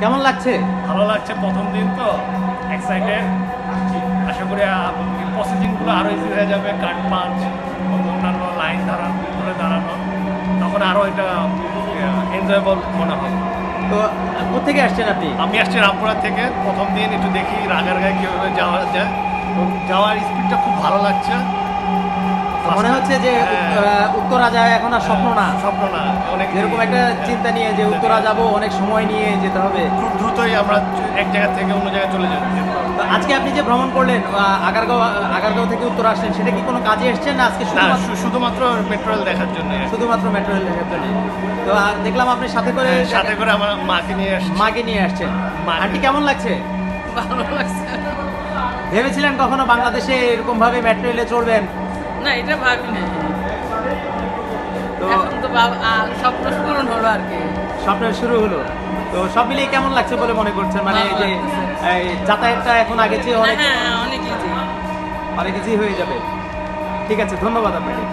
কেমন লাগছে? ভালো লাগছে প্রথম দিন তো এক্সাইটেড আশা করি প্রসেসিংগুলো আরও ইজি হয়ে যাবে কাট পাঞ্চ অন্যান্য লাইন দাঁড়ানো করে দাঁড়ানো। তখন আরও এটা এনজয়েবল মনে হবে। তো কোথেকে আসছেন আপনি? আমি আসছি রামপুরা থেকে। প্রথম দিন একটু দেখি রাগারগায় কীভাবে যাওয়া যায়। যাওয়ার স্পিডটা খুব ভালো লাগছে। মনে হচ্ছে যে হ্যাঁ। উত্তরা যায় এখন আর স্বপ্ন না। স্বপ্ন না। অনেক যেরকম একটা চিন্তা নিয়ে যে উত্তরা যাব অনেক সময় নিয়ে যেতে হবে। খুব দ্রুতই আমরা এক জায়গা থেকে অন্য জায়গায় চলে তো আজকে আপনি যে ভ্রমণ করলেন আগারগাঁও আগারগাঁও থেকে উত্তরা আসলেন সেটা কি কোনো কাজে এসছেন না আজকে শুধুমাত্র মেট্রোয়েল দেখার জন্য। শুধুমাত্র মেট্রো রেল দেখার জন্য। তো দেখলাম আপনি সাথে করে সাথে করে আমার মাকে নিয়ে আসছি। মাকে নিয়ে আসছেন। আন্টি কেমন লাগছে? ভালো লাগছে। ভেবেছিলেন কখনো বাংলাদেশে এরকম ভাবে মেট্রো রেলে চড়বেন? না এটা ভাবি নাই তো এখন তো ভাব- স্বপ্ন পূরণ হলো আর কি। স্বপ্ন শুরু হলো। তো সব মিলিয়ে কেমন লাগছে বলে মনে করছেন? মানে এই যে যাতায়াতটা এখন আগে চেয়ে অনেক হ্যাঁ অনেক ইজি অনেক ইজি হয়ে যাবে। ঠিক আছে ধন্যবাদ আপনাকে।